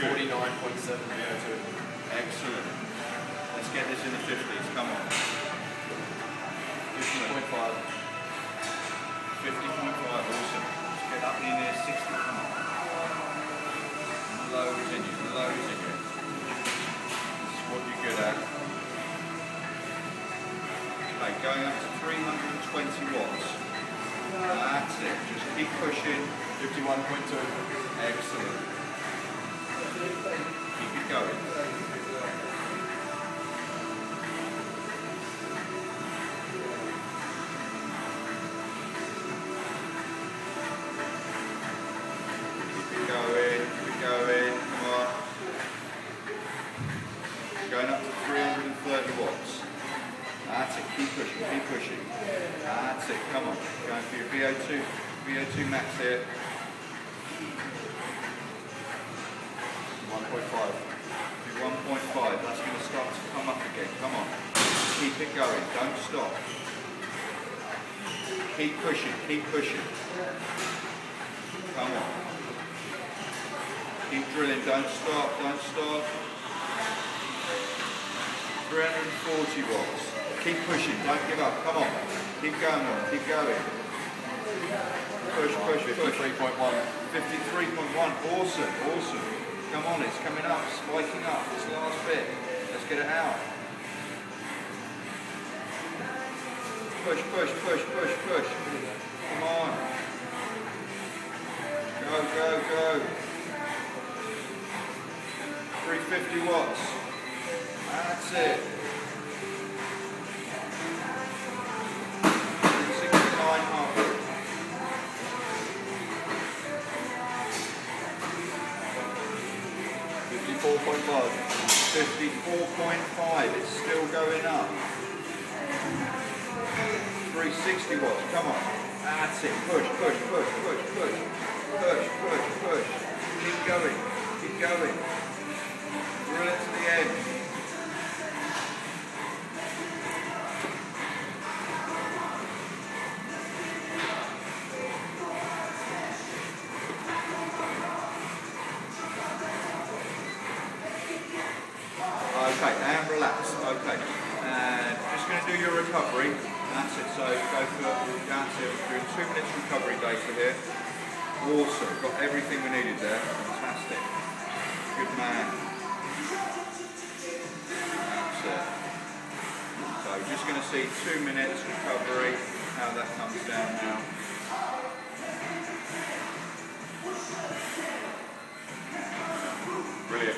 seven VO2. Excellent. Let's get this in the 50s. Come on. 50.5. 50.5. Awesome. Let's get up in there. 60. Come on. Loads in you. Loads in. This is what you're good at. Okay, going up to 320 watts. That's it. Just keep pushing. 51.2. Excellent. Going up to 330 watts. That's it, keep pushing, keep pushing. That's it, come on. Going for your VO2, VO2 max here. 1.5. Do 1.5, that's going to start to come up again. Come on. Keep it going, don't stop. Keep pushing, keep pushing. Come on. Keep drilling, don't stop, don't stop. 340 watts. Keep pushing, don't give up, come on. Keep going on, keep going. Push, push, push. 53.1. 53.1, awesome, awesome. Come on, it's coming up, spiking up, this last bit. Let's get it out. Push, push, push, push, push. Come on. Go, go, go. 350 watts. That's it. 369 half. 54.5. 54.5, it's still going up. 360 watts, come on. That's it, push, push, push. Okay, and just going to do your recovery. That's it. So go for that's it. Doing two minutes recovery data here. Awesome. Got everything we needed there. Fantastic. Good man. That's it. So just going to see two minutes recovery. How that comes down now. Brilliant.